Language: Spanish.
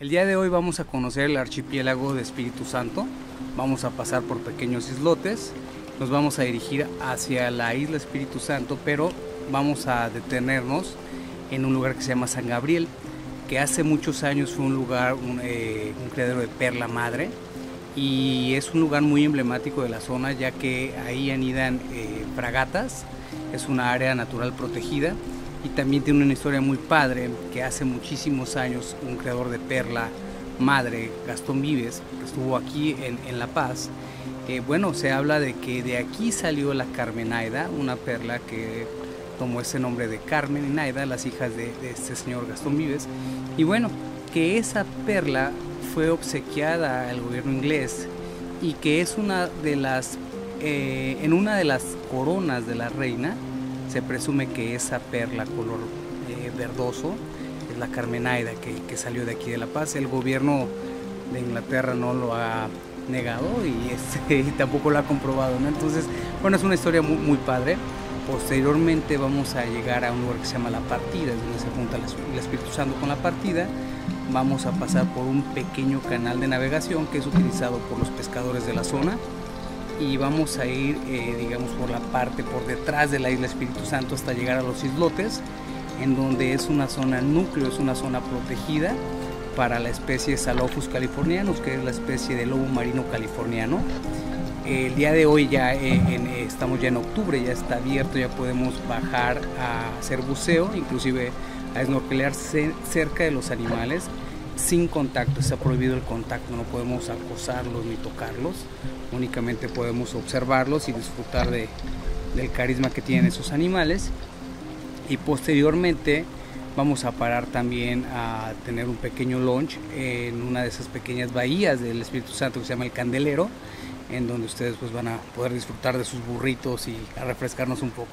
El día de hoy vamos a conocer el archipiélago de Espíritu Santo. Vamos a pasar por pequeños islotes. Nos vamos a dirigir hacia la isla Espíritu Santo, pero vamos a detenernos en un lugar que se llama San Gabriel, que hace muchos años fue un lugar, un, eh, de perla madre, y es un lugar muy emblemático de la zona, ya que ahí anidan eh, fragatas, es una área natural protegida y también tiene una historia muy padre que hace muchísimos años un creador de perla madre, Gastón Vives, que estuvo aquí en, La Paz, eh, bueno, se habla de que de aquí salió la Carmenaida, una perla que tomó ese nombre de Carmen y Naida, las hijas de, este señor Gastón Vives, y bueno, que esa perla fue obsequiada al gobierno inglés y que es una de las, eh, en una de las coronas de la reina, se presume que esa perla color eh, verdoso es la Carmenaida que, salió de aquí de La Paz. El gobierno de Inglaterra no lo ha negado y, este, tampoco lo ha comprobado. Entonces, bueno, es una historia muy, padre. Posteriormente vamos a llegar a un lugar que se llama La Partida, donde se junta el Espíritu Santo con la Partida. Vamos a pasar por un pequeño canal de navegación que es utilizado por los pescadores de la zona y vamos a ir, eh, digamos, por la parte por detrás de la isla Espíritu Santo hasta llegar a los islotes, en donde es una zona núcleo, es una zona protegida para la especie Salophus californianus, que es la especie de lobo marino californiano. El día de hoy ya eh, estamos ya en octubre, ya está abierto, ya podemos bajar a hacer buceo, inclusive a snorkelear cerca de los animales sin contacto, está prohibido el contacto, no podemos acosarlos ni tocarlos, únicamente podemos observarlos y disfrutar de, del carisma que tienen esos animales y posteriormente vamos a parar también a tener un pequeño launch en una de esas pequeñas bahías del Espíritu Santo que se llama el Candelero, en donde ustedes pues van a poder disfrutar de sus burritos y a refrescarnos un poco.